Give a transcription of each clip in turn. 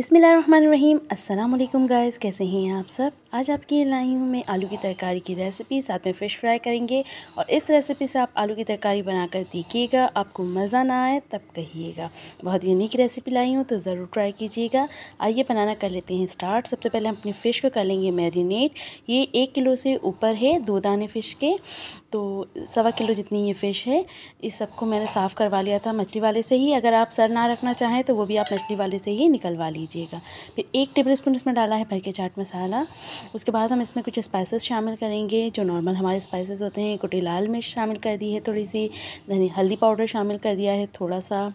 बिसमीम अल्लाम गाइस कैसे हैं आप सब? आज आपके लिए लाई हूँ मैं आलू की तरकारी की रेसिपी साथ में फ़िश फ्राई करेंगे और इस रेसिपी से आप आलू की तरकारी बनाकर देखिएगा, आपको मज़ा ना आए तब कहिएगा। बहुत यूनिक रेसिपी लाई हूँ तो ज़रूर ट्राई कीजिएगा। आइए बनाना कर लेते हैं स्टार्ट सबसे पहले हम अपनी फ़िश को कर लेंगे मैरिनेट ये एक किलो से ऊपर है, दो दाने फ़िश के। तो सवा किलो जितनी ये फ़िश है, इस सबको मैंने साफ़ करवा लिया था मछली वाले से ही। अगर आप सर ना रखना चाहें तो वो भी आप मछली वाले से ही निकलवा लीजिएगा। फिर एक टेबल स्पून इसमें डाला है भर के चाट मसाला। उसके बाद हम इसमें कुछ स्पाइसेस शामिल करेंगे, जो नॉर्मल हमारे स्पाइसेस होते हैं। कुटी लाल मिर्च शामिल कर दी है थोड़ी सी धनी हल्दी पाउडर शामिल कर दिया है थोड़ा सा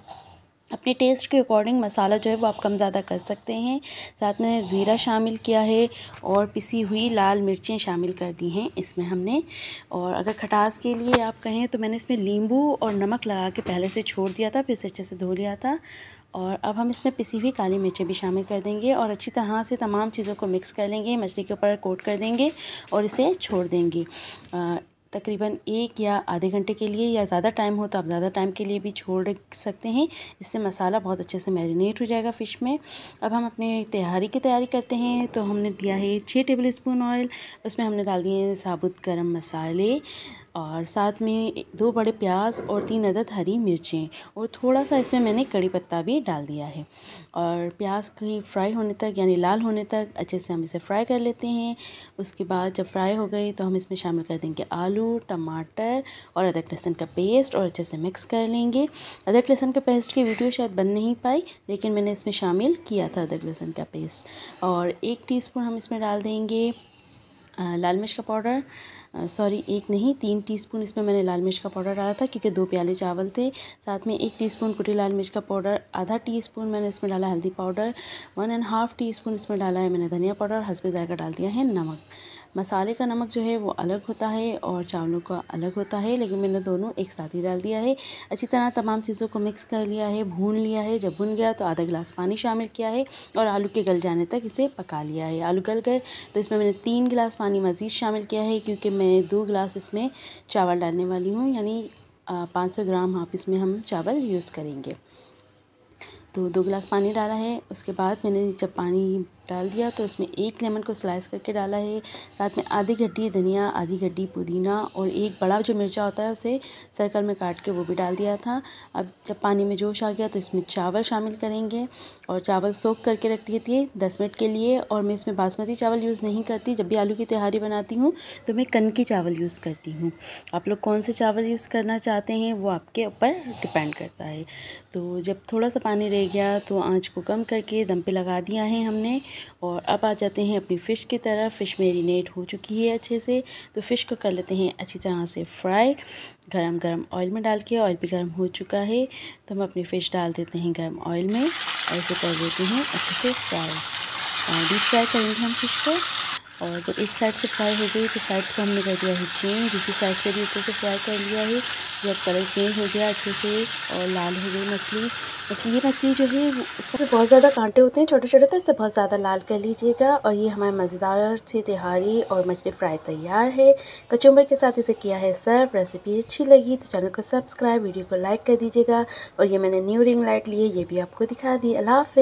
अपने टेस्ट के अकॉर्डिंग मसाला जो है वो आप कम ज़्यादा कर सकते हैं। साथ में ज़ीरा शामिल किया है और पिसी हुई लाल मिर्चें शामिल कर दी हैं इसमें हमने। और अगर खटास के लिए आप कहें तो मैंने इसमें नींबू और नमक लगा के पहले से छोड़ दिया था, फिर से अच्छे से धो लिया था। और अब हम इसमें पिसी हुई काली मिर्चें भी शामिल कर देंगे और अच्छी तरह से तमाम चीज़ों को मिक्स कर लेंगे, मछली के ऊपर कोट कर देंगे और इसे छोड़ देंगे। तकरीबन एक या आधे घंटे के लिए या ज़्यादा टाइम हो तो आप ज़्यादा टाइम के लिए भी छोड़ सकते हैं। इससे मसाला बहुत अच्छे से मैरिनेट हो जाएगा फ़िश में। अब हम अपने तैयारी की तैयारी करते हैं तो हमने दिया है छः टेबल स्पून ऑयल, उसमें हमने डाल दिए साबुत गर्म मसाले। और साथ में दो बड़े प्याज और तीन अदद हरी मिर्चें और थोड़ा सा इसमें मैंने कड़ी पत्ता भी डाल दिया है। और प्याज की फ्राई होने तक, यानी लाल होने तक अच्छे से हम इसे फ्राई कर लेते हैं। उसके बाद जब फ्राई हो गई तो हम इसमें शामिल कर देंगे आलू, टमाटर और अदरक लहसुन का पेस्ट और अच्छे से मिक्स कर लेंगे। अदरक लहसुन का पेस्ट की वीडियो शायद बन नहीं पाई, लेकिन मैंने इसमें शामिल किया था अदरक लहसुन का पेस्ट। और एक टी हम इसमें डाल देंगे लाल मिर्च का पाउडर। सॉरी, एक नहीं, तीन टीस्पून इसमें मैंने लाल मिर्च का पाउडर डाला था क्योंकि दो प्याले चावल थे। साथ में एक टीस्पून कुटी लाल मिर्च का पाउडर, आधा टीस्पून मैंने इसमें डाला हल्दी powder, one and half teaspoon इसमें डाला है मैंने धनिया पाउडर हंसबे जायका डाल दिया है नमक। मसाले का नमक जो है वो अलग होता है और चावलों का अलग होता है, लेकिन मैंने दोनों एक साथ ही डाल दिया है। अच्छी तरह तमाम चीज़ों को मिक्स कर लिया है, भून लिया है। जब भून गया तो आधा गिलास पानी शामिल किया है और आलू के गल जाने तक इसे पका लिया है। आलू गल गए तो इसमें मैंने तीन गिलास पानी मज़ीद शामिल किया है, क्योंकि मैं दो गिलास इसमें चावल डालने वाली हूँ, यानी पाँच सौ ग्राम आप इसमें हम चावल यूज़ करेंगे। तो दो गिलास पानी डाला है, उसके बाद मैंने जब पानी डाल दिया। तो इसमें एक लेमन को स्लाइस करके डाला है। साथ में आधी गड्डी धनिया, आधी गड्डी पुदीना और एक बड़ा जो मिर्चा होता है उसे सर्कल में काट के वो भी डाल दिया था। अब जब पानी में जोश आ गया तो इसमें चावल शामिल करेंगे और चावल सोख करके रख दिए थे दस मिनट के लिए। और मैं इसमें बासमती चावल यूज़ नहीं करती। जब भी आलू की तहारी बनाती हूँ तो मैं कन की चावल यूज़ करती हूँ। आप लोग कौन से चावल यूज़ करना चाहते हैं वो आपके ऊपर डिपेंड करता है। तो जब थोड़ा सा पानी रह गया तो आँच को कम करके दम पे लगा दिया है हमने। और अब आ जाते हैं अपनी फ़िश की तरफ़ फ़िश मेरीनेट हो चुकी है अच्छे से। तो फ़िश को कर लेते हैं अच्छी तरह से फ्राई। गरम गरम ऑयल में डाल के ऑयल भी गर्म हो चुका है। तो हम अपनी फ़िश डाल देते हैं गर्म ऑयल में और इसे कर देते हैं अच्छे से फ्राई। डीप फ्राई करेंगे हम फ़िश को। और जब एक साइड से फ्राई हो गई तो साइड को हमने कर दिया है चेंज दूसरी साइड से भी ऊपर से फ्राई कर लिया है। जब कलर चेंज हो गया अच्छे से और लाल हो गई मछली। बस ये मछली जो है इसमें बहुत ज़्यादा कांटे होते हैं छोटे छोटे तो इससे बहुत ज़्यादा लाल कर लीजिएगा। और ये हमारे मज़ेदार सी तिहारी और मछली फ्राई तैयार है। कचुम्बर के साथ इसे किया है सर्व रेसिपी अच्छी लगी तो चैनल को सब्सक्राइब वीडियो को लाइक कर दीजिएगा। और ये मैंने न्यू रिंग लाइट ली है, ये भी आपको दिखा दी। अल्लाह हाफ़